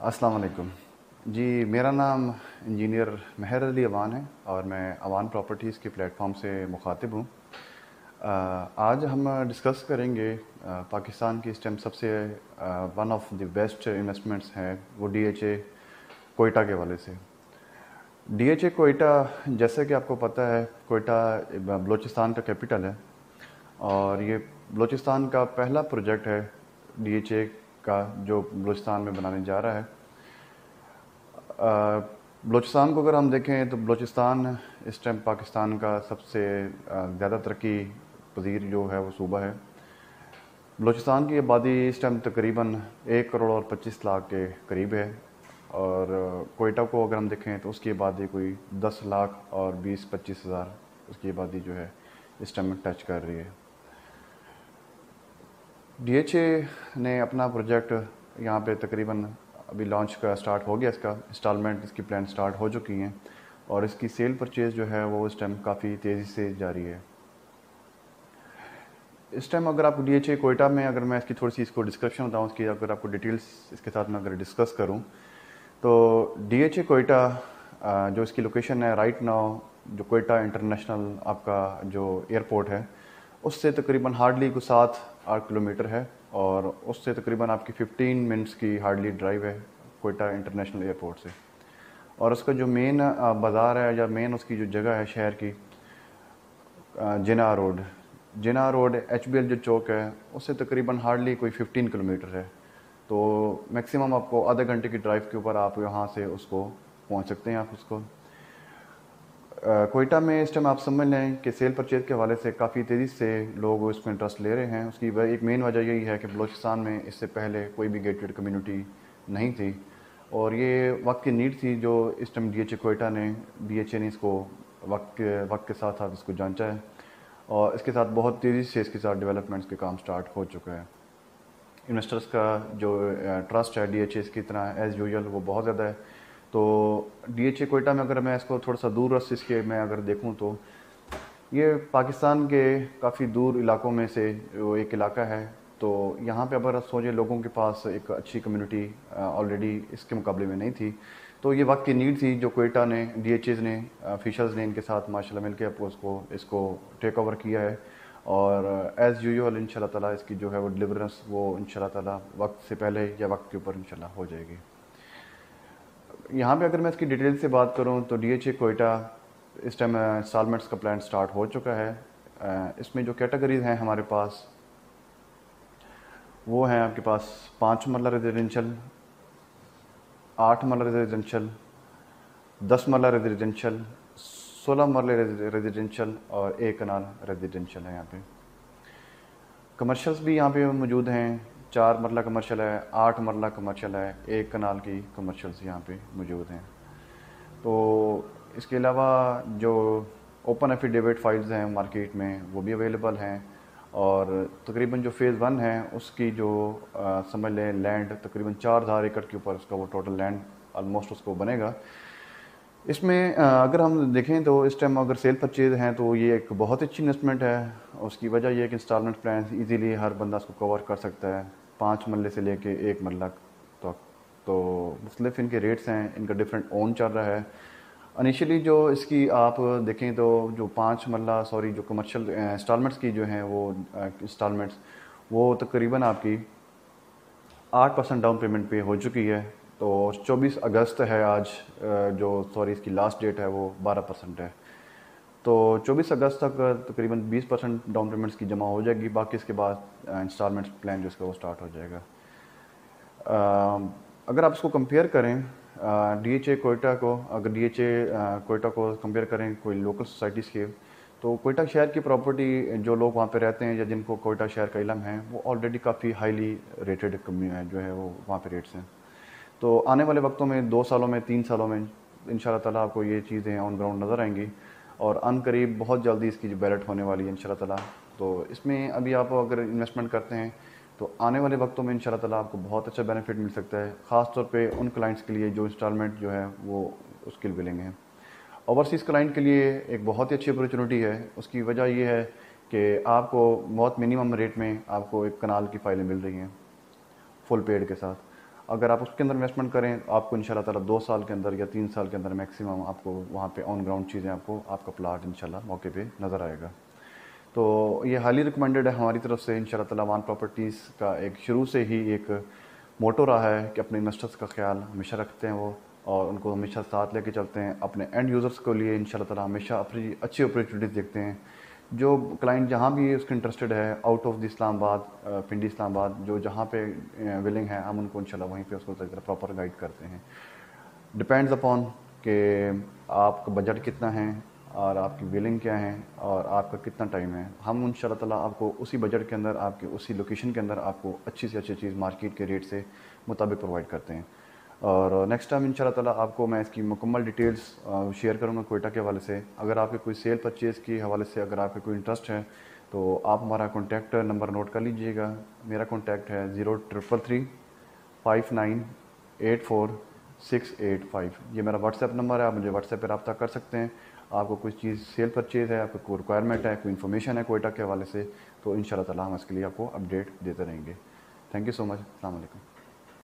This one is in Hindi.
अस्सलाम वालेकुम। जी, मेरा नाम इंजीनियर महर अली अवान है और मैं अवान प्रॉपर्टीज़ के प्लेटफॉर्म से मुखातिब हूँ। आज हम डिस्कस करेंगे पाकिस्तान की इस टाइम सबसे one of the best investments हैं वो डीएचए कोयटा के वाले से। डीएचए कोयटा, जैसे कि आपको पता है, कोयटा बलोचिस्तान का कैपिटल है और ये बलोचिस्तान का पहला प्रोजेक्ट है डीएचए का जो बलूचिस्तान में बनाने जा रहा है। बलूचिस्तान को अगर हम देखें तो बलूचिस्तान इस टाइम पाकिस्तान का सबसे ज़्यादा तरक्की पजीर जो है वो सूबा है। बलूचिस्तान की आबादी इस टाइम तकरीबन एक करोड़ और पच्चीस लाख के करीब है और कोयटा को अगर हम देखें तो उसकी आबादी कोई दस लाख और बीस पच्चीस हज़ार उसकी आबादी जो है इस टाइम टच कर रही है। डीएचए ने अपना प्रोजेक्ट यहाँ पे तकरीबन अभी लॉन्च का स्टार्ट हो गया, इसका इंस्टॉलमेंट इसकी प्लान स्टार्ट हो चुकी हैं और इसकी सेल परचेज़ जो है वो इस टाइम काफ़ी तेज़ी से जारी है। इस टाइम अगर आप डी एच ए कोयटा में अगर मैं इसकी थोड़ी सी इसको डिस्क्रिप्शन बताऊँ, इसकी अगर आपको डिटेल्स इसके साथ मैं अगर डिस्कस करूँ तो डी एच ए कोयटा जो इसकी लोकेशन है राइट नाउ जो कोयटा इंटरनेशनल आपका जो एयरपोर्ट है उससे तकरीबन हार्डली को सात आठ किलोमीटर है और उससे तकरीबन आपकी 15 मिनट्स की हार्डली ड्राइव है कोयटा इंटरनेशनल एयरपोर्ट से। और उसका जो मेन बाज़ार है या मेन उसकी जो जगह है शहर की Jinnah road Jinnah road HBL जो चौक है, उससे तकरीबन हार्डली कोई 15 किलोमीटर है। तो मैक्सिमम आपको आधे घंटे की ड्राइव के ऊपर आप यहाँ से उसको पहुँच सकते हैं आप उसको। कोयटा में इस टाइम आप समझ लें कि सेल परचेज के हवाले से काफ़ी तेज़ी से लोग इसमें इंटरेस्ट ले रहे हैं। उसकी एक मेन वजह यही है कि बलोचिस्तान में इससे पहले कोई भी गेटेड कम्युनिटी नहीं थी। और ये वक्त की नीड थी जो इस time D H A Quetta ने डी एच ए ने इसको वक्त के वक्त के साथ साथ इसको जांचा है। और इसके साथ बहुत तेज़ी से इसके साथ डेवलपमेंट्स के काम स्टार्ट हो चुका है। इन्वेस्टर्स का जो ट्रस्ट है डी एच ए इसकी तरह एज़ यूजल वो बहुत ज़्यादा है। तो डी एच ए कोयटा में अगर मैं इसको थोड़ा सा दूर रस इसके मैं अगर देखूँ तो ये पाकिस्तान के काफ़ी दूर इलाकों में से जो एक इलाका है। तो यहाँ पे अगर सोचे लोगों के पास एक अच्छी कम्युनिटी ऑलरेडी इसके मुकाबले में नहीं थी। तो ये वक्त की नीड थी जो कोयटा ने डी एच ने ऑफिशल्स ने इनके साथ माशाल्लाह मिलकर आपको इसको इसको टेक ओवर किया है। और एज़ यूजल इन ताला इसकी जो है वो डिलीवरेंस वो इन ताला वक्त से पहले या वक्त के ऊपर इन हो जाएगी। यहाँ पे अगर मैं इसकी डिटेल से बात करूँ तो डी एच ए कोयटा इस टाइम इंस्टॉलमेंट्स का प्लान स्टार्ट हो चुका है। इसमें जो कैटेगरीज हैं हमारे पास, वो हैं आपके पास पाँच मरला रेजिडेंशल आठ मरला रेजिडेंशल दस मरला रेजिडेंशल सोलह मरले रेजिडेंशल और एक कनाल रेजिडेंशल है यहाँ पे। कमर्शल्स भी यहाँ पे मौजूद हैं। चार मरला कमर्शियल है, आठ मरला कमर्शियल है, एक कनाल की कमर्शल्स यहाँ पे मौजूद हैं। तो इसके अलावा जो ओपन एफिडेविट फाइल्स हैं मार्केट में, वो भी अवेलेबल हैं और तकरीबन जो फ़ेज़ वन है, उसकी जो समझ लें लैंड तकरीबन चार हज़ार एकड़ के ऊपर उसका वो टोटल लैंड ऑलमोस्ट उसको बनेगा। इसमें अगर हम देखें तो इस टाइम अगर सेल परचेज हैं तो ये एक बहुत अच्छी इन्वेस्टमेंट है। उसकी वजह यह कि इंस्टॉलमेंट प्लान इजीली हर बंदा उसको कवर कर सकता है, पाँच मरले से लेके एक मरला तक। तो मुख्तलिफ़ इनके रेट्स हैं, इनका डिफरेंट ओन चल रहा है। अनिशली जो इसकी आप देखें तो जो पाँच मरला सॉरी जो कमर्शल इंस्टॉलमेंट्स की जो हैं वो इंस्टॉलमेंट्स वो तकरीबन आपकी आठ परसेंट डाउन पेमेंट पे हो चुकी है। तो 24 अगस्त है आज जो सॉरी इसकी लास्ट डेट है, वो 12 परसेंट है। तो 24 अगस्त तक तकरीबन 20 परसेंट डाउन पेमेंट्स की जमा हो जाएगी, बाकी इसके बाद इंस्टॉलमेंट प्लान जो इसका वो स्टार्ट हो जाएगा। अगर आप इसको कंपेयर करें डी एच ए कोयटा को, अगर डी एच ए कोयटा को कंपेयर करें कोई लोकल सोसाइटीज़ के तो कोयटा शहर की प्रॉपर्टी जो लोग वहाँ पे रहते हैं या जिनको कोयटा शहर का इलम है, वो ऑलरेडी काफ़ी हाईली रेटेड जो है वो वहाँ पे रेट्स हैं। तो आने वाले वक्तों में, दो सालों में, तीन सालों में इन ताला आपको ये चीज़ें ऑन ग्राउंड नज़र आएँगी और अन करीब बहुत जल्दी इसकी जो बैलेट होने वाली है इन ताला। तो इसमें अभी आप अगर इन्वेस्टमेंट करते हैं तो आने वाले वक्तों में इन ताला आपको बहुत अच्छा बेनिफिट मिल सकता है ख़ास तौर पे उन क्लाइंट्स के लिए जो इंस्टॉलमेंट जो है, वो उसके लिए मिलेंगे। ओवरसीज़ क्लाइंट के लिए एक बहुत ही अच्छी अपॉर्चुनिटी है। उसकी वजह यह है कि आपको बहुत मिनिमम रेट में आपको एक कनाल की फ़ाइलें मिल रही हैं फुल पेड के साथ। अगर आप उसके अंदर इन्वेस्टमेंट करें तो आपको इन ताला दो साल के अंदर या तीन साल के अंदर मैक्सिमम आपको वहाँ पे ऑन ग्राउंड चीज़ें आपको, आपका प्लाट इन मौके पे नज़र आएगा। तो ये हाईली रिकमेंडेड है हमारी तरफ़ से इन ताला वन प्रॉपर्टीज़ का एक शुरू से ही एक मोटो रहा है कि अपने इन्वेस्टर्स का ख्याल हमेशा रखते हैं वो और उनको हमेशा साथ लेके चलते हैं। अपने एंड यूज़र्स को लिए इन ताला हमेशा अपनी अच्छी अपॉर्चुनिटीज़ देखते हैं। जो क्लाइंट जहाँ भी उसके इंटरेस्टेड है out of the Islamabad Pindi Islamabad जो जहाँ पे विलिंग है, हम उनको इंशाल्लाह वहीं पे उसको प्रॉपर गाइड करते हैं। डिपेंड्स अपॉन कि आपका बजट कितना है, और आपकी बिलिंग क्या है, और आपका कितना टाइम है। हम इन ताला आपको उसी बजट के अंदर, आपके उसी लोकेशन के अंदर आपको अच्छी से अच्छी चीज़ मार्केट के रेट से मुताबिक प्रोवाइड करते हैं। और नेक्स्ट टाइम इन ताला आपको मैं इसकी मुकम्मल डिटेल्स शेयर करूँगा कोयटा के हवाले से। अगर आपके कोई सेल परचेज़ के हवाले से अगर आपके कोई इंटरेस्ट है तो आप हमारा कॉन्टैक्ट नंबर नोट कर लीजिएगा। मेरा कॉन्टैक्ट है zero triple three five nine eight four six eight five ये मेरा व्हाट्सएप नंबर है, आप मुझे व्हाट्सएप पर रब्ता कर सकते हैं। आपको कोई चीज़ सेल परचेज़ है, आपको कोई रिक्वायरमेंट है, कोई इन्फॉर्मेशन है कोयटा के हवाले से तो इन ताला हम इसके लिए आपको अपडेट देते रहेंगे। Thank you so much अलैक्म